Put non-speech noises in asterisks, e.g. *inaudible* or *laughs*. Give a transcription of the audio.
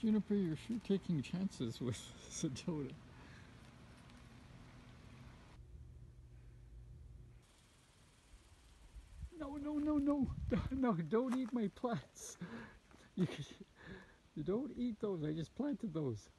Juniper, you're sure taking chances with *laughs* Sedona. No, no, no, no, *laughs* no, don't eat my plants. *laughs* You, you don't eat those, I just planted those.